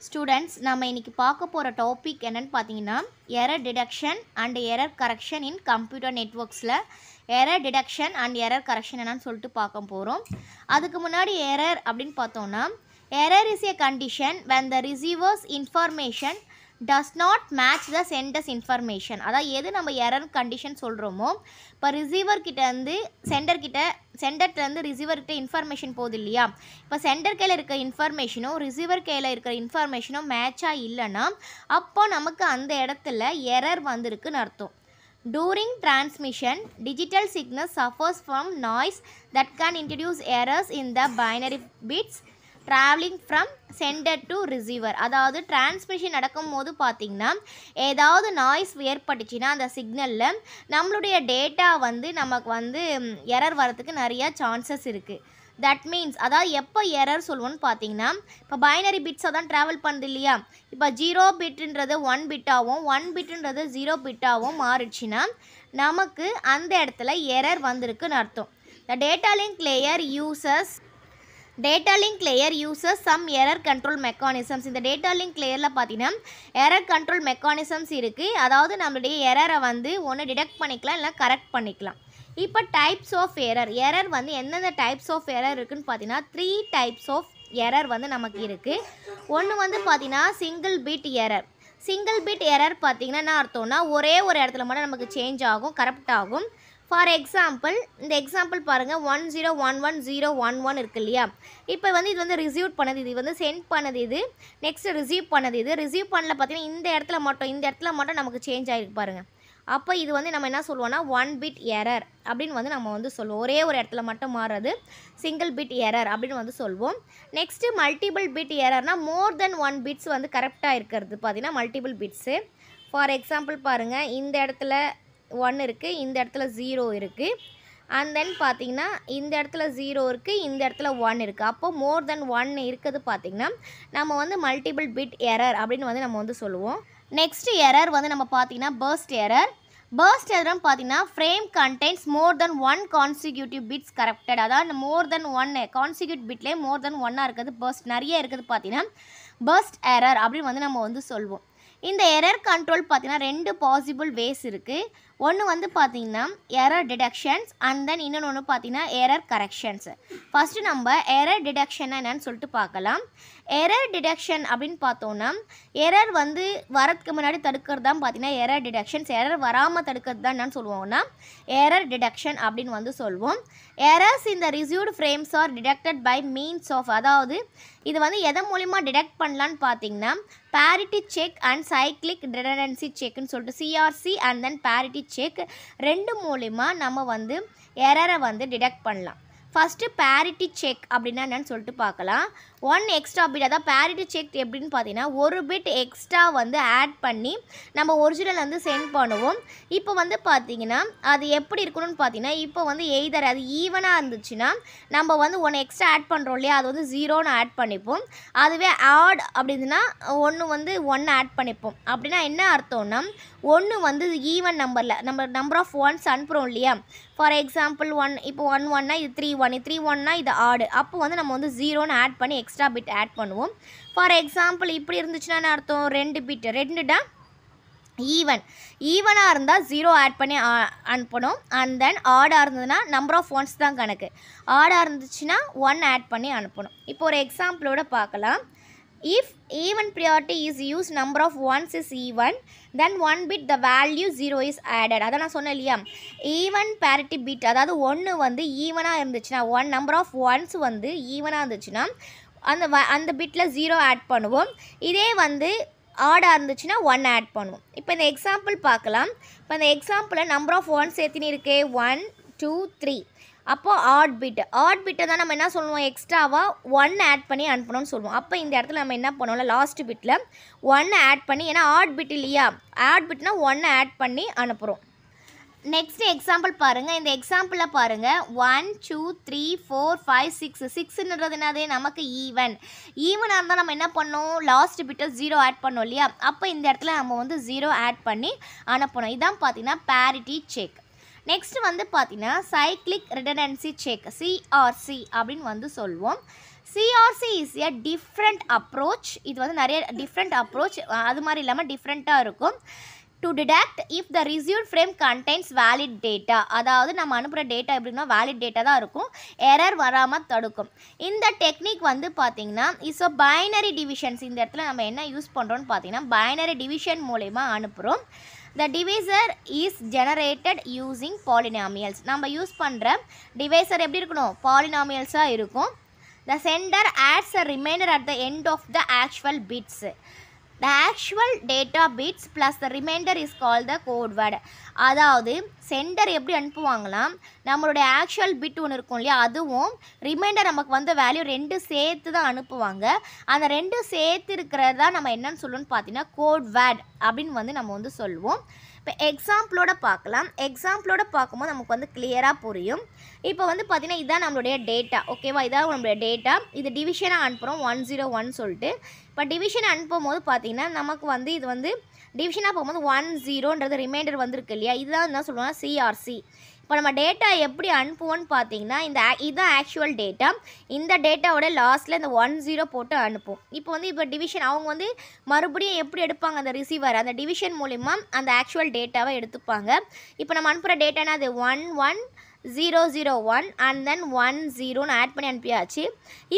Students நம்ம இன்னைக்கு பார்க்க போகிற டாபிக் என்னன்னு பார்த்தீங்கன்னா error detection and error correction in computer நெட்ஒர்க்ஸில் error detection and error correction என்னன்னு சொல்லிட்டு பார்க்க போகிறோம் அதுக்கு முன்னாடி எரர் அப்படின்னு பார்த்தோம்னா error is a condition when the receiver's information does not match the sender's information அதாவது எது நம்ம எரர் கண்டிஷன் சொல்கிறோமோ இப்போ ரிசீவர் கிட்ட சென்டர்கிட்ட சென்டர் சென்டர்லேருந்து இன்ஃபர்மேஷன் போகுது இல்லையா? இப்போ சென்டர் கையில் இருக்க இன்ஃபர்மேஷனும் ரிசீவர் கையில் இருக்கிற இன்ஃபர்மேஷனும் மேட்சாக இல்லைன்னா அப்போ நமக்கு அந்த இடத்துல எரர் வந்திருக்குன்னு அர்த்தம். During transmission digital signal suffers from noise that can introduce errors in the binary bits travelling from sender to receiver அதாவது டிரான்ஸ்மிஷன் நடக்கும்போது பார்த்தீங்கன்னா ஏதாவது நாய்ஸ் ஏற்பட்டுச்சுன்னா அந்த சிக்னலில் நம்மளுடைய டேட்டா வந்து நமக்கு வந்து எரர் வரத்துக்கு நிறைய சான்சஸ் இருக்குது தட் மீன்ஸ் அதாவது எப்போ எரர் சொல்லுவோன்னு பார்த்தீங்கன்னா இப்போ பைனரி பிட்ஸாக தான் ட்ராவல் பண்ணுது இல்லையா? இப்போ ஜீரோ பிட்டுன்றது ஒன் பிட்டாகவும் ஒன் பிட்டுன்றது ஜீரோ பிட்டாகவும் மாறிடுச்சின்னா நமக்கு அந்த இடத்துல எரர் வந்திருக்குன்னு அர்த்தம். The data link layer uses data link layer uses some error control mechanisms இந்த டேட்டா லிங்க் லேயரில் பார்த்தீங்கன்னா எரர் கண்ட்ரோல் மெக்கானிசம்ஸ் இருக்குது அதாவது நம்மளுடைய எரரை வந்து ஒன்று டிடெக்ட் பண்ணிக்கலாம் இல்லை கரெக்ட் பண்ணிக்கலாம். இப்போ டைப்ஸ் ஆஃப் எரர் எரர் வந்து எந்தெந்த டைப்ஸ் ஆஃப் எரர் இருக்குன்னு பார்த்தீங்கன்னா த்ரீ டைப்ஸ் ஆஃப் எரர் வந்து நமக்கு இருக்குது ஒன்று வந்து பார்த்தீங்கன்னா single bit error single bit error பார்த்தீங்கன்னா என்ன அர்த்தம்னா ஒரே ஒரு இடத்துல மட்டும் நமக்கு சேஞ்ச் ஆகும் கரெக்ட் ஆகும். ஃபார் எக்ஸாம்பிள் இந்த எக்ஸாம்பிள் பாருங்கள் one zero one one zero one one இருக்கு இல்லையா? இப்போ வந்து இது வந்து ரிசீவ் பண்ணது இது வந்து சென்ட் பண்ணது இது. நெக்ஸ்ட் ரிசீவ் பண்ணது இது. ரிசீவ் பண்ணல பார்த்தீங்கன்னா இந்த இடத்துல மட்டும் இந்த இடத்துல மட்டும் நமக்கு சேஞ்ச் ஆகிருக்கு பாருங்கள் அப்போ இது வந்து நம்ம என்ன சொல்லுவோம்னா ஒன் பிட் எரர் அப்படின்னு வந்து நம்ம வந்து சொல்லுவோம். ஒரே ஒரு இடத்துல மட்டும் மாறுறது சிங்கிள் பிட் எரர் அப்படின்னு வந்து சொல்லுவோம். நெக்ஸ்ட்டு மல்டிபிள் பிட் எரர்னால் மோர் தென் ஒன் பிட்ஸ் வந்து கரெக்டாக இருக்கிறது பார்த்தீங்கன்னா மல்டிபிள் பிட்ஸு ஃபார் எக்ஸாம்பிள் பாருங்கள் இந்த இடத்துல ஒன் இருக்குது இந்த இடத்துல ஜீரோ இருக்குது அண்ட் தென் பார்த்தீங்கன்னா இந்த இடத்துல ஜீரோ இருக்குது இந்த இடத்துல ஒன் இருக்குது அப்போ மோர் தென் ஒன் இருக்குது பார்த்தீங்கன்னா நம்ம வந்து மல்டிபிள் பிட் எரர் அப்படின்னு வந்து நம்ம வந்து சொல்லுவோம். நெக்ஸ்ட் எரர் வந்து நம்ம பார்த்தீங்கன்னா பர்ஸ்ட் எரர் பர்ஸ்ட் எரர்னு பார்த்தீங்கன்னா frame contents more than one consecutive bits corrected அதாவது மோர் தென் ஒன் கான்சிக்யூட் பிட்லேயே மோர் தென் ஒன்னாக இருக்குது பர்ஸ்ட் நிறைய இருக்குது பார்த்தீங்கன்னா பர்ஸ்ட் எரர் அப்படின்னு வந்து நம்ம வந்து சொல்வோம் இந்த எரர் கண்ட்ரோல் பார்த்தீங்கன்னா ரெண்டு பாசிபிள் வேஸ் இருக்குது ஒன்று வந்து பார்த்திங்கன்னா எரர் டிடக்ஷன்ஸ் அண்ட் தென் இன்னொன்று ஒன்று பார்த்தீங்கன்னா எரர் கரெக்ஷன்ஸ் ஃபஸ்ட்டு நம்ம எரர் டிடக்ஷன் என்னன்னு சொல்லிட்டு பார்க்கலாம். எரர் டிடக்ஷன் அப்படின்னு பார்த்தோன்னா எரர் வந்து வரதுக்கு முன்னாடி தடுக்கிறது தான் பார்த்தீங்கன்னா எரர் டிடக்ஷன்ஸ் எரர் வராமல் தடுக்கிறது தான் என்னன்னு சொல்லுவோம்னா எரர் டிடக்ஷன் அப்படின்னு வந்து சொல்வோம் எரர்ஸ் இந்த received frames are detected by means of அதாவது இது வந்து எதன் மூலிமா டிடெக்ட் பண்ணலான்னு பார்த்தீங்கன்னா parity check and cyclic redundancy செக்னு சொல்லிட்டு CRC and then parity check ரெண்டு மூலிமா நம்ம வந்து எரரை வந்து டிடெக்ட் பண்ணலாம். ஃபஸ்ட்டு பேரிட்டி செக் அப்படின்னா என்னன்னு சொல்லிட்டு பார்க்கலாம். ஒன் எக்ஸ்ட்ரா பிட் அதாவது பேரிட்டி செக் எப்படின்னு பார்த்தீங்கன்னா ஒரு பிட் எக்ஸ்ட்ரா வந்து ஆட் பண்ணி நம்ம ஒரிஜினல் வந்து சென்ட் பண்ணுவோம். இப்போ வந்து பார்த்தீங்கன்னா அது எப்படி இருக்கணும்னு பார்த்தீங்கன்னா இப்போ வந்து எய்தர் அது ஈவனாக இருந்துச்சுன்னா நம்ம வந்து ஒன்று எக்ஸ்ட்ரா ஆட் பண்ணுறோம் இல்லையா? அது வந்து ஜீரோன்னு ஆட் பண்ணிப்போம். அதுவே ஆட் அப்படின்னா ஒன்று வந்து ஒன்று ஆட் பண்ணிப்போம். அப்படின்னா என்ன அர்த்தம்னா ஒன்று வந்து ஈவன் நம்பரில் நம்ம நம்பர் ஆஃப் ஒன்ஸ் அனுப்புகிறோம் இல்லையா? ஃபார் எக்ஸாம்பிள் ஒன் இப்போ ஒன் ஒன்னா இது த்ரீ ஒன் த்ரீ ஒன்னா இது ஆடு அப்போ வந்து நம்ம வந்து ஜீரோன்னு ஆட் பண்ணி எக்ஸ்ட்ரா பிட் ஆட் பண்ணுவோம். ஃபார் எக்ஸாம்பிள் இப்படி இருந்துச்சுன்னா அர்த்தம்? ரெண்டு பிட் ரெண்டுடா ஈவன் ஈவனாக இருந்தால் ஜீரோ ஆட் பண்ணி அனுப்பணும். அண்ட் தென் ஆடாக இருந்ததுன்னா நம்பர் ஆஃப் ஒன்ஸ் தான் கணக்கு. ஆடாக இருந்துச்சுன்னா ஒன் ஆட் பண்ணி அனுப்பணும். இப்போ ஒரு எக்ஸாம்பிளோட பார்க்கலாம். If even priority is use number of ones is even then one bit the value zero is added அதை நான் சொன்னேன் இல்லையா? ஈவன் பேரிட்டி பிட் அதாவது ஒன்று வந்து ஈவனாக இருந்துச்சுன்னா ஒன் நம்பர் ஆஃப் ஒன்ஸ் வந்து ஈவனாக இருந்துச்சுன்னா அந்த வ அந்த பிட்டில் ஜீரோ ஆட் பண்ணுவோம். இதே வந்து ஆடாக இருந்துச்சுன்னா ஒன் ஆட் பண்ணுவோம். இப்போ இந்த எக்ஸாம்பிள் பார்க்கலாம். இப்போ இந்த எக்ஸாம்பிளில் நம்பர் ஆஃப் ஒன்ஸ் எத்தனை இருக்கே? ஒன் டூ த்ரீ அப்போது ஆட் பிட் ஆட் பிட்டை தான் நம்ம என்ன சொல்லுவோம்? எக்ஸ்ட்ராவாக ஒன் ஆட் பண்ணி அனுப்பணும்னு சொல்லுவோம். அப்போ இந்த இடத்துல நம்ம என்ன பண்ணுவோம்ல லாஸ்ட் பிட்டில் ஒன்று ஆட் பண்ணி ஏன்னா ஆட் பிட் இல்லையா? ஆட் பிட்னா ஒன்று ஆட் பண்ணி அனுப்புகிறோம் நெக்ஸ்ட் எக்ஸாம்பிள் பாருங்கள் இந்த எக்ஸாம்பிளில் பாருங்கள் one two three four five six சிக்ஸ்ன்றது என்னது? நமக்கு ஈவன் ஈவனாக இருந்தால் நம்ம என்ன பண்ணோம்? லாஸ்ட் பிட்டை ஜீரோ ஆட் பண்ணோம் இல்லையா? அப்போ இந்த இடத்துல நம்ம வந்து ஜீரோ ஆட் பண்ணி அனுப்பணும். இதான் பார்த்தீங்கன்னா பேரிட்டி செக் நெக்ஸ்ட் வந்து பார்த்தீங்கன்னா சைக்ளிக் ரிடனன்சி செக் சிஆர்சி அப்படின்னு வந்து சொல்லுவோம். CRC is a different approach இது வந்து நிறைய டிஃப்ரெண்ட் அப்ரோச் அது மாதிரி இல்லாமல் டிஃப்ரெண்ட்டாக இருக்கும். To detect if the received frame contains valid data அதாவது நம்ம அனுப்புகிற டேட்டா எப்படின்னா வேலிட் டேட்டா தான் இருக்கும். எரர் வராமல் தடுக்கும். இந்த டெக்னிக் வந்து பார்த்திங்கன்னா இஸ் அ பைனரி டிவிஷன்ஸ் இந்த இடத்துல நம்ம என்ன யூஸ் பண்ணுறோம்னு பார்த்தீங்கன்னா பைனரி டிவிஷன் மூலயமா அனுப்புகிறோம் the divisor is generated using polynomials நம்ம யூஸ் பண்ணுற டிவைசர் எப்படி இருக்கணும்? பாலினாமியல்ஸாக இருக்கும். The sender adds a remainder at the end of the actual bits the actual data bits plus the remainder is called the code word. அதாவது sender எப்படி அனுப்புவாங்களாம் நம்மளுடைய ஆக்சுவல் பிட் ஒன்று இருக்கும் இல்லையா அதுவும் ரிமைண்டர் நமக்கு வந்த வேல்யூ ரெண்டு சேர்த்து தான் அனுப்புவாங்க. அந்த ரெண்டு சேர்த்து இருக்கிறது தான் நம்ம என்னன்னு சொல்லணும்னு பார்த்தீங்கன்னா கோட் வேர்ட் அப்படின்னு வந்து நம்ம வந்து சொல்லுவோம். இப்போ எக்ஸாம்பிளோட பார்க்கலாம். எக்ஸாம்பிளோட பார்க்கும்போது நமக்கு வந்து கிளியராக புரியும். இப்போ வந்து பார்த்தீங்கன்னா இதான் நம்மளுடைய டேட்டா ஓகேவா இதான் நம்மளுடைய டேட்டா இது டிவிஷனாக அனுப்புகிறோம் ஒன் ஜீரோ ஒன் சொல்லிட்டு. இப்போ டிவிஷன் அனுப்பும் போது பார்த்தீங்கன்னா நமக்கு வந்து இது வந்து டிவிஷனாக போகும்போது ஒன் ஜீரோன்றது ரிமைண்டர் வந்திருக்கு இல்லையா? இதுதான் என்ன சொல்லுவாங்க சிஆர்சி இப்போ நம்ம டேட்டா எப்படி அனுப்புவோம்னு பார்த்தீங்கன்னா இந்த இதுதான் ஆக்சுவல் டேட்டா இந்த டேட்டாவோட லாஸ்ட்டில் இந்த ஒன் ஜீரோ போட்டு அனுப்பும் இப்போ வந்து இப்போ டிவிஷன் அவங்க வந்து மறுபடியும் எப்படி எடுப்பாங்க அந்த ரிசீவர் அந்த டிவிஷன் மூலிமா அந்த ஆக்சுவல் டேட்டாவை எடுத்துப்பாங்க. இப்போ நம்ம அனுப்புகிற டேட்டானா அது one one zero zero one and then one ஜீரோன்னு ஆட் பண்ணி அனுப்பியாச்சு.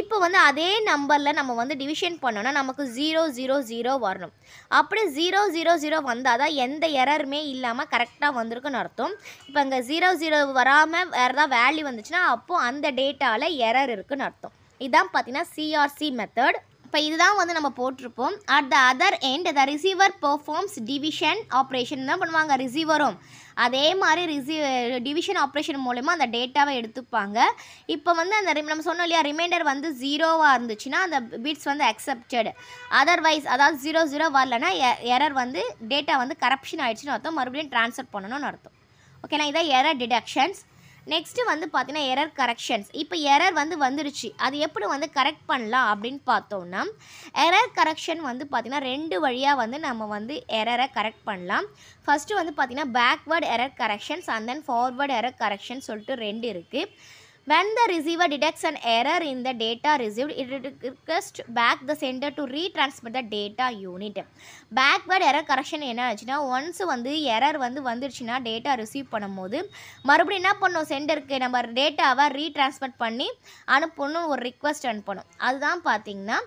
இப்போ வந்து அதே நம்பரில் நம்ம வந்து டிவிஷன் பண்ணோன்னா நமக்கு ஜீரோ ஜீரோ ஜீரோ வரணும். அப்படி ஜீரோ ஜீரோ ஜீரோ வந்தால் தான் எந்த எரருமே இல்லாமல் கரெக்டாக வந்திருக்குன்னு அர்த்தம். இப்போ இங்கே ஜீரோ ஜீரோ வராமல் வேறு ஏதாவது வேல்யூ வந்துச்சுன்னா அப்போது அந்த டேட்டாவில் எரர் இருக்குன்னு அர்த்தம். இதான் பார்த்தீங்கன்னா சிஆர்சி மெத்தட் இப்போ இதுதான் வந்து நம்ம போட்டிருப்போம். At the other end the receiver performs division operation தான் பண்ணுவாங்க. ரிசீவரும் அதே மாதிரி ரிசி டிவிஷன் ஆப்ரேஷன் மூலயமா அந்த டேட்டாவை எடுத்துப்பாங்க. இப்போ வந்து அந்த நம்ம சொன்னோம் இல்லையா ரிமைண்டர் வந்து ஜீரோவாக இருந்துச்சுன்னா அந்த பிட்ஸ் வந்து அக்செப்டட் அதர்வைஸ் அதாவது ஜீரோ ஜீரோ வரலன்னா எரர் வந்து டேட்டா வந்து கரப்ஷன் ஆயிடுச்சுன்னு அர்த்தம். மறுபடியும் ட்ரான்ஸ்ஃபர் பண்ணணும்னு அர்த்தம். ஓகேனா இதான் எரர் டிடக்ஷன்ஸ் நெக்ஸ்ட்டு வந்து பார்த்திங்கன்னா எரர் கரெக்ஷன்ஸ் இப்போ எரர் வந்து வந்துருச்சு. அது எப்படி வந்து கரெக்ட் பண்ணலாம் அப்படின்னு பார்த்தோம்னா எரர் கரெக்ஷன் வந்து பார்த்திங்கன்னா ரெண்டு வழியாக வந்து நம்ம வந்து எரரை கரெக்ட் பண்ணலாம். ஃபஸ்ட்டு வந்து பார்த்திங்கன்னா backward error corrections and then forward error correction சொல்லிட்டு ரெண்டு இருக்குது when the receiver detects an error in the data received it requests back the sender to retransmit the data unit. Backward error correction என்ன ஆச்சுன்னா once வந்து error வந்து வந்துருச்சுன்னா data receive பண்ணும்போது மறுபடியும் என்ன பண்ணும்? சென்டருக்கு நம்ம டேட்டாவை ரீட்ரான்ஸ்மிட் பண்ணி அனுப்பணும் ஒரு ரிக்வஸ்ட் அனுப்பணும். அதுதான் பார்த்தீங்கன்னா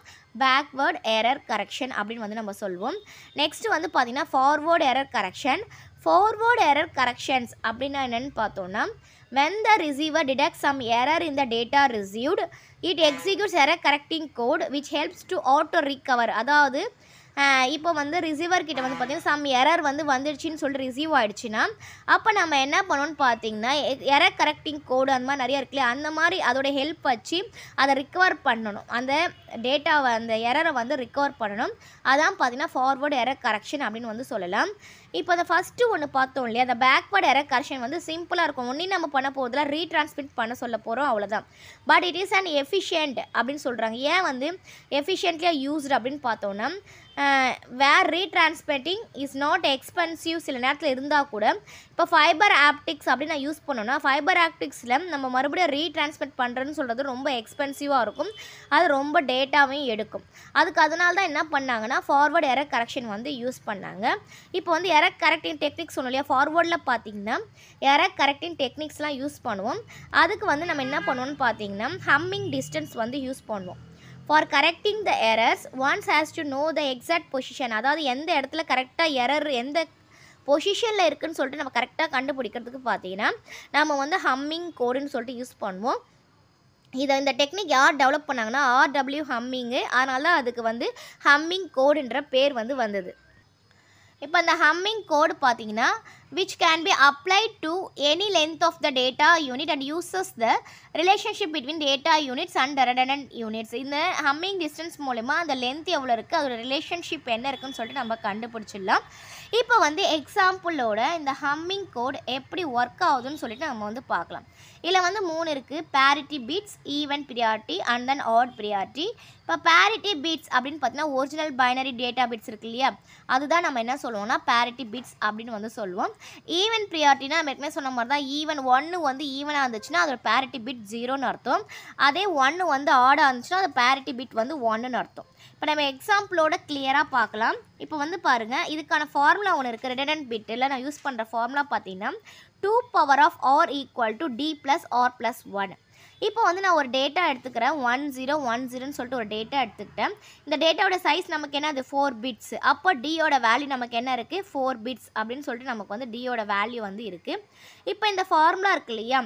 பேக்வேர்ட் எரர் கரெக்ஷன் அப்படின்னு வந்து நம்ம சொல்லுவோம் நெக்ஸ்ட் வந்து பார்த்தீங்கன்னா forward error correction forward error corrections அப்படின்னா என்னன்னு பார்த்தோன்னா when the receiver detects some error in the data received it executes error correcting code which helps to auto recover. அதாவது இப்போ வந்து ரிசீவர் கிட்ட வந்து பார்த்தீங்கன்னா சம் எரர் வந்து வந்துடுச்சின்னு சொல்லிட்டு ரிசீவ் ஆயிடுச்சுன்னா அப்போ நம்ம என்ன பண்ணோன்னு பார்த்தீங்கன்னா எரர் கரெக்டிங் கோடு அந்த மாதிரி நிறைய இருக்குல்ல அந்த மாதிரி அதோட ஹெல்ப் வச்சு அதை ரிக்கவர் பண்ணணும். அந்த டேட்டாவை அந்த எரரை வந்து ரிக்கவர் பண்ணணும். அதான் பார்த்தீங்கன்னா ஃபார்வர்டு எரர் கரெக்ஷன் அப்படின்னு வந்து சொல்லலாம். இப்போ அதை ஃபஸ்ட்டு ஒன்று பார்த்தோம் இல்லையா? அந்த பேக்வர்ட் எரர் கரெக்ஷன் வந்து சிம்பிளாக இருக்கும். ஒன்றே நம்ம பண்ண போதில் ரீட்ரான்ஸ்மிட் பண்ண சொல்ல போகிறோம் அவ்வளோதான் but it is inefficient அப்படின்னு சொல்கிறாங்க ஏன் வந்து எஃபிஷியன்ட்லியாக யூஸ்டு அப்படின்னு பார்த்தோன்னா where retransmitting is not expensive சில நேரத்தில் இருந்தால் கூட இப்போ ஃபைபர் ஆப்டிக்ஸ் அப்படின்னு நான் யூஸ் பண்ணோன்னா ஃபைபர் ஆப்டிக்ஸில் நம்ம மறுபடியும் ரீட்ரான்ஸ்மிட் பண்ணுறதுன்னு சொல்கிறது ரொம்ப எக்ஸ்பென்சிவாக இருக்கும். அது ரொம்ப டேட்டாவையும் எடுக்கும். அதுக்கு அதனால தான் என்ன பண்ணாங்கன்னா ஃபார்வர்ட் எரர் கரெக்ஷன் வந்து யூஸ் பண்ணாங்க. இப்போ வந்து எரர் கரெக்டிங் டெக்னிக்ஸ் சொன்னோம் இல்லையா? ஃபார்வேர்டில் பார்த்தீங்கன்னா எரர் கரெக்டிங் டெக்னிக்ஸ்லாம் யூஸ் பண்ணுவோம். அதுக்கு வந்து நம்ம என்ன பண்ணுவோம்னு பார்த்தீங்கன்னா ஹம்மிங் டிஸ்டன்ஸ் வந்து யூஸ் பண்ணுவோம். For correcting the errors ones has to know the exact position அதாவது எந்த இடத்துல கரெக்டாக எரர் எந்த பொசிஷனில் இருக்குன்னு சொல்லிட்டு நம்ம கரெக்டாக கண்டுபிடிக்கிறதுக்கு பார்த்தீங்கன்னா நம்ம வந்து ஹம்மிங் கோடுன்னு சொல்லிட்டு யூஸ் பண்ணுவோம். இதை இந்த டெக்னிக் யார் டெவலப் பண்ணாங்கன்னா ஆர்டபிள்யூ ஹம்மிங்கு. அதனால அதுக்கு வந்து ஹம்மிங் கோடுன்ற பேர் வந்து வந்தது. இப்போ அந்த ஹம்மிங் கோடு பார்த்தீங்கன்னா which can be applied to any length of the data unit and uses the relationship between data units and redundant units இந்த ஹம்மிங் டிஸ்டன்ஸ் மூலிமா அந்த லென்த் எவ்வளோ இருக்குது அதோட ரிலேஷன்ஷிப் என்ன இருக்குன்னு சொல்லிட்டு நம்ம கண்டுபிடிச்சிடலாம் இப்போ வந்து எக்ஸாம்பிளோட இந்த ஹம்மிங் கோட் எப்படி ஒர்க் ஆகுதுன்னு சொல்லிட்டு நம்ம வந்து பார்க்கலாம். இதில் வந்து மூணு இருக்குது parity bits even priority and then odd priority இப்போ பேரிட்டி பீட்ஸ் அப்படின்னு பார்த்தீங்கன்னா ஒரிஜினல் பைனரி டேட்டா பிட்ஸ் இருக்கு இல்லையா? அதுதான் நம்ம என்ன சொல்லுவோம்னா பேரிட்டி பீட்ஸ் அப்படின்னு வந்து சொல்லுவோம். ஈவன் ப்ரியாரிட்டினா நம்ம ஏற்கனவே சொன்ன மாதிரி தான் ஈவன் ஒன்று வந்து ஈவனாக இருந்துச்சுன்னா அதோட பேரிட்டி பிட் ஜீரோன்னு அர்த்தம். அதே ஒன்று வந்து ஆடாக இருந்துச்சுன்னா அது பேரிட்டி பிட் வந்து ஒன்றுன்னு அர்த்தம். இப்போ நம்ம எக்ஸாம்பிளோட கிளியராக பார்க்கலாம். இப்போ வந்து பாருங்கள் இதுக்கான ஃபார்முலா ஒன்று இருக்குது ரெடனன்ட் பிட் இல்லை நான் யூஸ் பண்ணுற ஃபார்முலா பார்த்தீங்கன்னா two power of r equal to d plus r plus one இப்போ வந்து நான் ஒரு டேட்டா எடுத்துக்கிறேன். ஒன் ஜீரோ ஒன் ஜீரோன்னு சொல்லிட்டு ஒரு டேட்டா எடுத்துக்கிட்டேன். இந்த டேட்டாவோட சைஸ் நமக்கு என்ன அது ஃபோர் பிட்ஸ் அப்போ டியோட வேல்யூ நமக்கு என்ன இருக்குது ஃபோர் பிட்ஸ் அப்படின்னு சொல்லிட்டு நமக்கு வந்து டியோட வேல்யூ வந்து இருக்குது இப்போ இந்த ஃபார்முலா இருக்கு இல்லையா?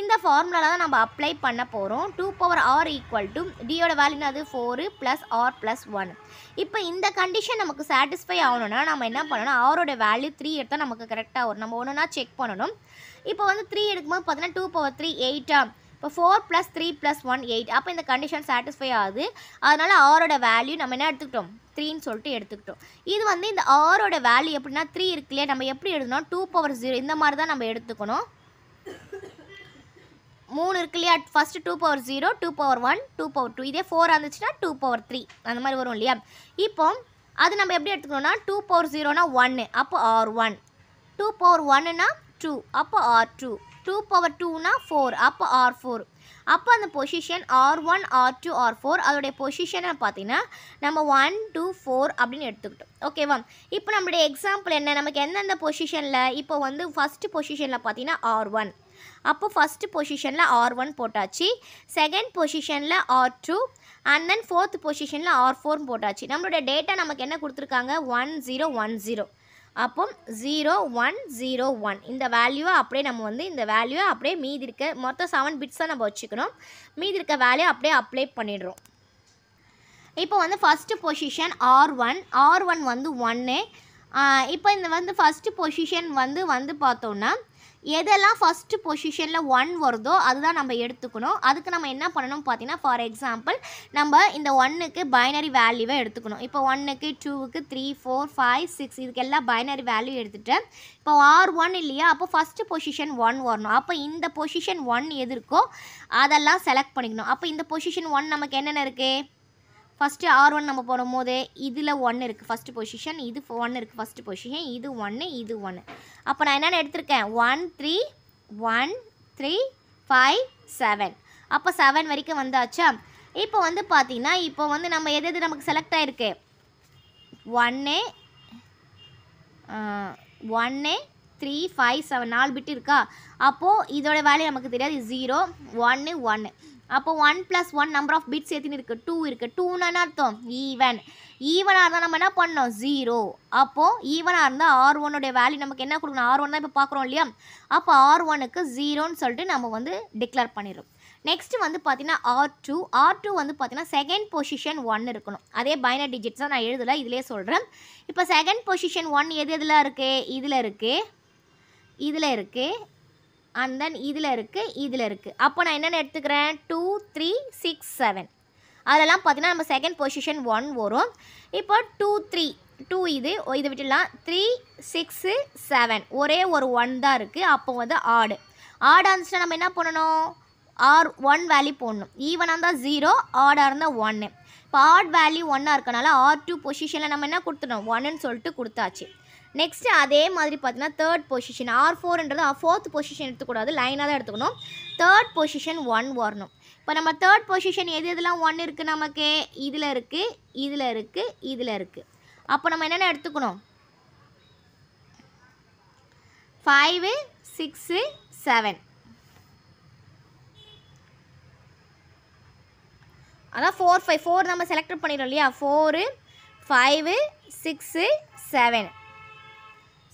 இந்த ஃபார்முலாவில் தான் நம்ம அப்ளை பண்ண போகிறோம் two power r equal to டியோட வேல்யூனா அது four plus r plus one இப்போ இந்த கண்டிஷன் நமக்கு சாட்டிஸ்ஃபை ஆகணும்னா நம்ம என்ன பண்ணணும்? ஆரோட வேல்யூ த்ரீ எடுத்தால் நமக்கு கரெக்டாக வரும். நம்ம ஒன்றுனா செக் பண்ணணும். இப்போ வந்து த்ரீ எடுக்கும்போது பார்த்தீங்கன்னா டூ பவர் த்ரீ எயிட்டா இப்போ four plus three plus one eight அப்போ இந்த கண்டிஷன் சாட்டிஸ்ஃபை ஆகுது. அதனால் ஆரோட வேல்யூ நம்ம என்ன எடுத்துக்கிட்டோம்? த்ரீன்னு சொல்லிட்டு எடுத்துக்கிட்டோம். இது வந்து இந்த ஆரோட வேல்யூ எப்படின்னா த்ரீ இருக்கு இல்லையா? நம்ம எப்படி எழுதணும் டூ பவர் ஜீரோ இந்த மாதிரி தான் நம்ம எடுத்துக்கணும். மூணு இருக்கு இல்லையா? First two power zero two power one two power two இதே ஃபோர் இருந்துச்சுன்னா டூ பவர் த்ரீ அந்த மாதிரி வரும் இல்லையா? இப்போ அது நம்ம எப்படி எடுத்துக்கணும்னா டூ பவர் ஜீரோனா ஒன்று அப்போ ஆர் ஒன் டூ பவர் ஒன்னுனா டூ அப்போ ஆர் டூ டூ பவர் டூனா ஃபோர் அப்போ ஆர் ஃபோர் அப்போ அந்த position r one r two r four அதோடைய பொசிஷனை பார்த்தீங்கன்னா நம்ம ஒன் டூ ஃபோர் அப்படின்னு எடுத்துக்கிட்டோம். ஓகேவா இப்போ நம்மளுடைய எக்ஸாம்பிள் என்ன? நமக்கு எந்தெந்த பொசிஷனில் இப்போ வந்து ஃபஸ்ட்டு பொசிஷனில் பார்த்தீங்கன்னா ஆர் ஒன் அப்போ ஃபஸ்ட்டு பொசிஷனில் ஆர் ஒன் போட்டாச்சு. செகண்ட் பொசிஷனில் r two and then fourth பொசிஷனில் ஆர் ஃபோர் போட்டாச்சு. நம்மளோட டேட்டா நமக்கு என்ன கொடுத்துருக்காங்க? ஒன் ஜீரோ ஒன் ஜீரோ அப்போ ஜீரோ ஒன் ஜீரோ ஒன் இந்த வேல்யூவை அப்படியே நம்ம வந்து இந்த வேல்யூவை அப்படியே மீதி இருக்க மொத்தம் செவன் பிட்ஸாக நம்ம வச்சுக்கணும். மீதி இருக்க வேல்யூ அப்படியே அப்ளை பண்ணிடுறோம். இப்போ வந்து first position r one r one வந்து ஒன்று இப்போ இந்த வந்து ஃபஸ்ட்டு பொசிஷன் வந்து வந்து பார்த்தோன்னா எதெல்லாம் ஃபஸ்ட்டு பொசிஷனில் ஒன் வருதோ அதுதான் நம்ம எடுத்துக்கணும். அதுக்கு நம்ம என்ன பண்ணணும் பார்த்தீங்கன்னா ஃபார் எக்ஸாம்பிள் நம்ம இந்த ஒன்னுக்கு பைனரி வேல்யூவை எடுத்துக்கணும். இப்போ ஒன்னுக்கு டூவுக்கு த்ரீ ஃபோர் ஃபைவ் சிக்ஸ் இதுக்கு எல்லாம் பைனரி வேல்யூ எடுத்துட்டேன் இப்போ ஆர் ஒன் இல்லையா? அப்போ ஃபஸ்ட்டு பொசிஷன் ஒன் வரணும். அப்போ இந்த பொசிஷன் ஒன் எது இருக்கோ அதெல்லாம் செலக்ட் பண்ணிக்கணும். அப்போ இந்த பொசிஷன் ஒன் நமக்கு என்னென்ன இருக்குது ஃபஸ்ட்டு ஆர் ஒன் நம்ம போடும்போது இதில் ஒன்று இருக்குது ஃபஸ்ட்டு பொசிஷன் இது ஒன்று இருக்குது ஃபஸ்ட்டு பொசிஷன் இது ஒன்று இது ஒன்று அப்போ நான் என்னென்ன எடுத்திருக்கேன்? One three one three five seven அப்போ செவன் வரைக்கும் வந்தாச்சா? இப்போ வந்து பார்த்தீங்கன்னா இப்போ வந்து நம்ம எது எது நமக்கு செலக்ட் ஆகிருக்கு ஒன்று ஒன்று த்ரீ ஃபைவ் செவன் நாலு பிட்டு இருக்கா? அப்போது இதோட வேல்யூ நமக்கு தெரியாது. ஜீரோ ஒன்று ஒன்று அப்போ one plus one number of bits எத்தனை இருக்குது டூ இருக்குது டூன்னு அர்த்தம். ஈவன் ஈவனாக இருந்தால் நம்ம என்ன பண்ணோம்? ஜீரோ அப்போது ஈவனாக இருந்தால் ஆர் ஒன்னுடைய வேல்யூ நமக்கு என்ன கொடுக்கணும்? ஆர் ஒன் தான் இப்போ பார்க்குறோம் இல்லையா? அப்போ ஆர் ஒனுக்கு ஜீரோன்னு சொல்லிட்டு நம்ம வந்து டிக்ளேர் பண்ணிடுறோம். நெக்ஸ்ட் வந்து பார்த்தீங்கன்னா ஆர் டூ ஆர் டூ வந்து பார்த்தீங்கன்னா செகண்ட் பொசிஷன் ஒன் இருக்கணும். அதே பைனர் டிஜிட்ஸ் தான் நான் எழுதலை இதிலே சொல்கிறேன் இப்போ செகண்ட் பொசிஷன் ஒன் எது எதில் இருக்குது இதில் இருக்குது இதில் இருக்குது அண்ட் தென் இதில் இருக்குது இதில் இருக்குது அப்போ நான் என்னென்ன எடுத்துக்கிறேன்? டூ த்ரீ சிக்ஸ் செவன் அதெல்லாம் பார்த்தீங்கன்னா நம்ம செகண்ட் பொசிஷன் ஒன் வரும். இப்போ டூ த்ரீ டூ இது இதை விட்டுலாம் த்ரீ சிக்ஸு செவன் ஒரே ஒரு ஒன் தான் இருக்குது அப்போ வந்து ஆடு ஆடாக இருந்துச்சுன்னா நம்ம என்ன பண்ணணும்? ஆர் ஒன் வேல்யூ போடணும். ஈவனாக இருந்தால் ஜீரோ ஆடாக இருந்தால் ஒன்று இப்போ ஆட் வேல்யூ ஒன்னாக இருக்கனால ஆர் டூ பொசிஷனில் நம்ம என்ன கொடுத்துட்டோம் ஒன்றுன்னு சொல்லிட்டு கொடுத்தாச்சு. நெக்ஸ்ட்டு அதே மாதிரி பார்த்தீங்கன்னா தேர்ட் பொசிஷன் ஆர் ஃபோர்ன்றது ஃபோர்த் பொசிஷன் எடுத்துக்கூடாது லைனாக தான் எடுத்துக்கணும். தேர்ட் பொசிஷன் ஒன் வரணும். இப்போ நம்ம தேர்ட் பொசிஷன் எது எதுலாம் ஒன் இருக்குது நமக்கு? இதில் இருக்குது இதில் இருக்குது இதில் இருக்குது அப்போ நம்ம என்னென்ன எடுத்துக்கணும்? ஃபைவு சிக்ஸு செவன் அதான் ஃபோர் ஃபைவ் ஃபோர் நம்ம செலக்ட் பண்ணிடுறோம் இல்லையா? Four five six seven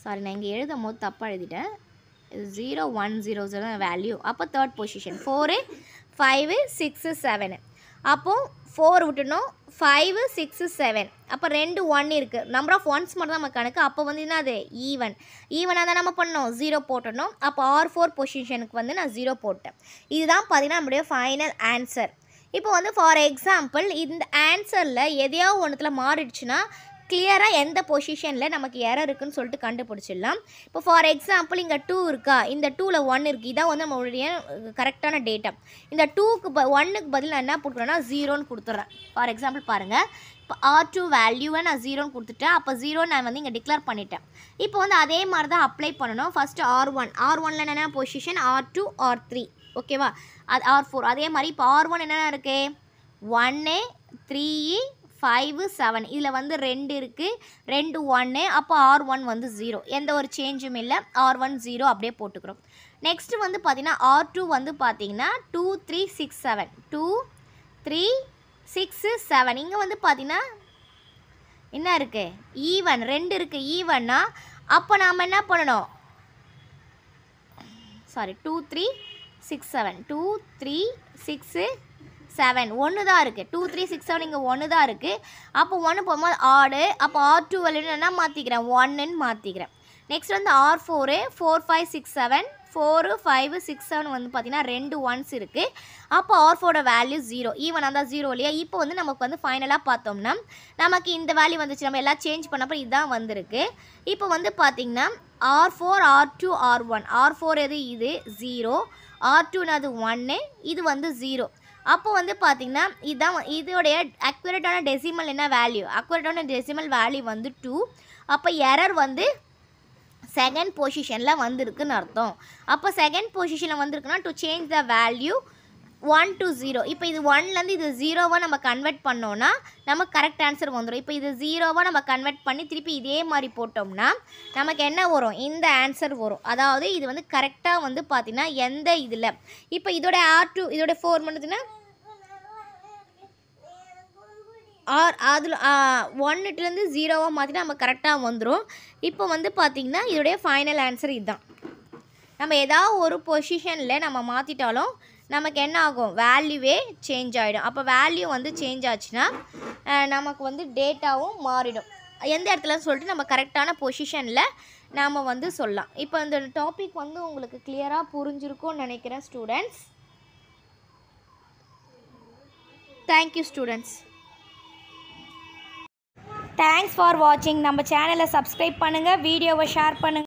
sorry நான் இங்கே எழுதும் போது தப்பாக எழுதிட்டேன் zero one zero zero value அப்போ third position four five six seven அப்போது ஃபோர் விட்டணும் ஃபைவு சிக்ஸு செவன் அப்போ ரெண்டு ஒன் இருக்குது நம்பர் ஆஃப் ஒன்ஸ் மட்டும் தான் நம்ம கணக்கு. அப்போ வந்து என்ன அது? ஈவன் ஈவனாக தான் நம்ம பண்ணோம். ஜீரோ போட்டணும் அப்போ ஆர் ஃபோர் பொசிஷனுக்கு வந்து நான் ஜீரோ போட்டேன். இதுதான் பார்த்தீங்கன்னா நம்முடைய ஃபைனல் ஆன்சர் இப்போ வந்து ஃபார் எக்ஸாம்பிள் இந்த ஆன்சரில் எதையோ ஒன்றுத்தில் மாறிடுச்சுன்னா கிளியராக எந்த பொசிஷனில் நமக்கு எரர் இருக்குன்னு சொல்லிட்டு கண்டுபிடிச்சிடலாம். இப்போ ஃபார் எக்ஸாம்பிள் இங்கே டூ இருக்கா? இந்த டூவில் ஒன் இருக்குது இதான் வந்து நம்மளுடைய கரெக்டான டேட்டா இந்த டூக்கு ப ஒன்னுக்கு பதில் நான் என்ன கொடுக்குறேன்னா ஜீரோன்னு கொடுத்துட்றேன் ஃபார் எக்ஸாம்பிள் பாருங்கள் இப்போ ஆர் டூ வேல்யூவை நான் ஜீரோன்னு கொடுத்துட்டேன். அப்போ ஜீரோ நான் வந்து இங்கே டிக்ளேர் பண்ணிட்டேன். இப்போ வந்து அதே மாதிரி தான் அப்ளை பண்ணணும் ஃபஸ்ட்டு ஆர் ஒன் ஆர் ஒனில் என்னென்ன position r two r three ஓகேவா அது ஆர் ஃபோர் அதே மாதிரி இப்போ ஆர் ஒன் என்னென்ன இருக்குது ஒன்னு த்ரீ ஃபைவு செவன் இதில் வந்து ரெண்டு இருக்குது ரெண்டு ஒன்று அப்போ ஆர் ஒன் வந்து ஜீரோ எந்த ஒரு சேஞ்சும் இல்லை. ஆர் ஒன் ஜீரோ அப்படியே போட்டுக்கிறோம். நெக்ஸ்ட்டு வந்து பார்த்திங்கன்னா ஆர் டூ வந்து பார்த்திங்கன்னா two three six seven two three six seven இங்கே வந்து பார்த்தீங்கன்னா என்ன இருக்குது ஈவன் ரெண்டு இருக்குது ஈவன்னா அப்போ நாம் என்ன பண்ணணும்? Sorry two three six seven two three six seven ஒன்று தான் இருக்குது டூ த்ரீ சிக்ஸ் செவன் இங்கே ஒன்று தான் இருக்குது அப்போ ஒன்று போகும்போது ஆடு அப்போ ஆர் டூ என்ன மாற்றிக்கிறேன் ஒன்னுன்னு மாற்றிக்கிறேன் நெக்ஸ்ட் வந்து r four four five six seven four five six seven வந்து பார்த்தீங்கன்னா ரெண்டு ஒன்ஸ் இருக்குது அப்போ ஆர் ஃபோரோட வேல்யூ ஜீரோ ஈவன் அந்த ஜீரோ இல்லையா? இப்போ வந்து நமக்கு வந்து ஃபைனலாக பார்த்தோம்னா நமக்கு இந்த வேல்யூ வந்துச்சு. நம்ம எல்லாம் சேஞ்ச் பண்ணப்போ இதுதான் வந்திருக்கு. இப்போ வந்து பார்த்திங்கன்னா r four r two r one r four எது இது? ஜீரோ ஆர் டூனது ஒன்று இது வந்து ஜீரோ அப்போ வந்து பார்த்தீங்கன்னா இதுதான் இதோடைய அக்யூரேட்டான டெசிமல் என்ன வேல்யூ அக்யூரேட்டான டெசிமல் வேல்யூ வந்து டூ அப்போ எரர் வந்து செகண்ட் பொசிஷனில் வந்திருக்குன்னு அர்த்தம். அப்போ செகண்ட் பொசிஷனில் வந்திருக்குன்னா to change the value one to zero இப்போ இது ஒன்லேருந்து இது ஜீரோவாக நம்ம கன்வெர்ட் பண்ணோன்னா நமக்கு கரெக்ட் ஆன்சர் வந்துடும் இப்போ இது ஜீரோவாக நம்ம கன்வெர்ட் பண்ணி திருப்பி இதே மாதிரி போட்டோம்னா நமக்கு என்ன வரும்? இந்த ஆன்சர் வரும். அதாவது இது வந்து கரெக்டாக வந்து பார்த்திங்கன்னா எந்த இதில்? இப்போ இதோட ஆர் டூ இதோட ஃபோர் பண்ணுதுன்னா ஆர் அதில் ஒன்னுட்டுலேருந்து ஜீரோவாக மாற்றினா நம்ம கரெக்டாக வந்துடும் இப்போ வந்து பார்த்திங்கன்னா இதோடைய ஃபைனல் ஆன்சர் இதுதான். நம்ம ஏதாவது ஒரு பொசிஷனில் நம்ம மாற்றிட்டாலும் நமக்கு என்ன ஆகும்? வேல்யூவே சேஞ்ச் ஆகிடும் அப்போ வேல்யூ வந்து சேஞ்ச் ஆச்சுன்னா நமக்கு வந்து டேட்டாவும் மாறிடும். எந்த இடத்துல சொல்லிட்டு நம்ம கரெக்டான பொசிஷனில் நாம் வந்து சொல்லலாம். இப்போ இந்த டாபிக் வந்து உங்களுக்கு கிளியராக புரிஞ்சிருக்கும்னு நினைக்கிறேன் students thank you students thanks for வாட்சிங் நம்ம சேனலை சப்ஸ்கிரைப் பண்ணுங்கள் வீடியோவை ஷேர் பண்ணுங்கள்